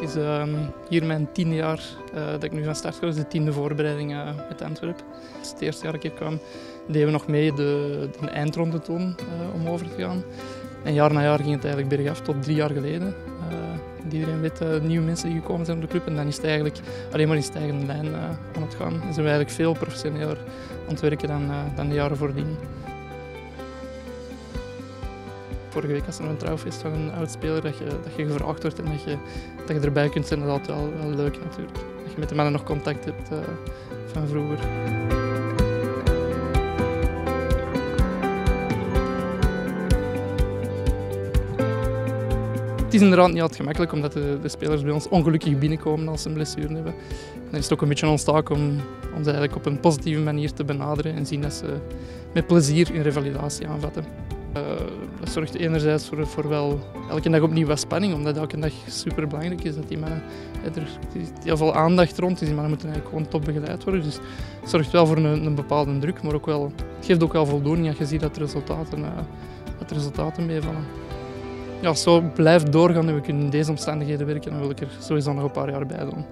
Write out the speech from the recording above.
is ehm, hier mijn tiende jaar uh, dat ik nu van start ga, dus de tiende voorbereiding uh, met Antwerpen. Als het eerste jaar dat ik kwam, deden we nog mee de, de eindronde toen uh, om over te gaan. En jaar na jaar ging het eigenlijk bergaf tot drie jaar geleden. iedereen weet nieuwe mensen die gekomen zijn op de club en dan is het eigenlijk alleen maar in stijgende lijn aan het gaan. En zijn we eigenlijk veel professioneler aan het werken dan, dan de jaren voordien. Vorige week was er een trouwfeest van een oud speler dat je, dat je gevraagd wordt en dat je, dat je erbij kunt zijn. Dat is altijd wel, wel leuk natuurlijk. Dat je met de mannen nog contact hebt uh, van vroeger. Het is inderdaad niet altijd gemakkelijk, omdat de, de, spelers bij ons ongelukkig binnenkomen als ze een blessure hebben. Dan is het ook een beetje ons taak om ons eigenlijk op een positieve manier te benaderen en zien dat ze met plezier hun revalidatie aanvatten. Uh, dat zorgt enerzijds voor, voor wel elke dag opnieuw wat spanning, omdat elke dag super belangrijk is dat die mannen, er is heel veel aandacht rond, dus die mannen moeten eigenlijk gewoon top begeleid worden. Dus het zorgt wel voor een, een bepaalde druk, maar ook wel, het geeft ook wel voldoening als je ziet dat de resultaten, uh, dat de resultaten meevallen. Ja, zo blijft doorgaan en we kunnen in deze omstandigheden werken, dan wil ik er sowieso nog een paar jaar bij doen.